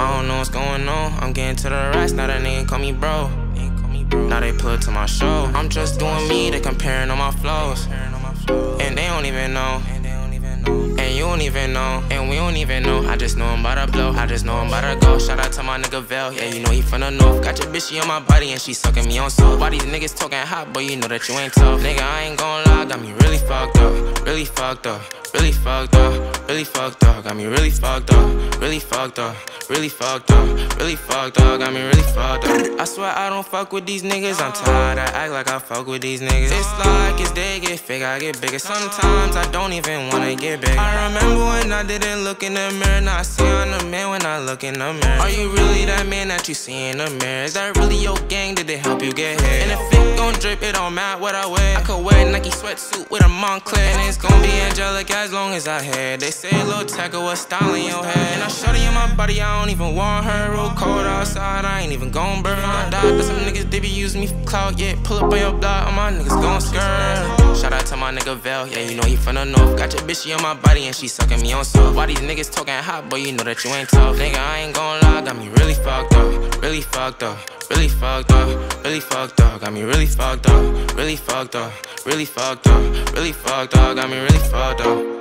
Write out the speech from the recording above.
I don't know what's going on. I'm getting to the rest. Now that nigga call me bro. Now they pull to my show. I'm just doing me. They comparing on my flows. And they don't even know. And you don't even know, and we don't even know. I just know I'm about to blow, I just know I'm about to go. Shout out to my nigga Vel, yeah, you know he from the north. Got your bitch, on my body, and she sucking me on soul. Why these niggas talking hot, but you know that you ain't tough. Nigga, I ain't gon' lie, got me really fucked up, really fucked up, really fucked up, really fucked up. Got me really fucked up, really fucked up really fucked up, really fucked up, got me really fucked up. I swear I don't fuck with these niggas, I'm tired, I act like I fuck with these niggas. It's like it's they get fake, I get bigger. Sometimes I don't even wanna get big. I remember when I didn't look in the mirror, now I see on the man when I look in the mirror. Are you really that man that you see in the mirror? Is that really your gang? Did they help you get here? And if it gon' drip, it don't matter what I wear. Nike sweatsuit with a Moncler, and it's gon' be angelic as long as I had. They say a Lil Tecca was styling your head, and I shut in my body, I don't even want her. Real cold outside, I ain't even gon' burn. I died, but some niggas, they be using me for clout. Yeah, pull up on your block, all my niggas gon' skirt. Shout out to my nigga Vel, yeah, you know he from the north. Got your bitch, on my body, and she sucking me on soft. Why these niggas talking hot, boy, you know that you ain't tough. Nigga, I ain't gon' lie, got me really fucked up, really fucked up. Really fucked up, really fucked up, got me really fucked up, really fucked up, really fucked up, really fucked up, got me really fucked up.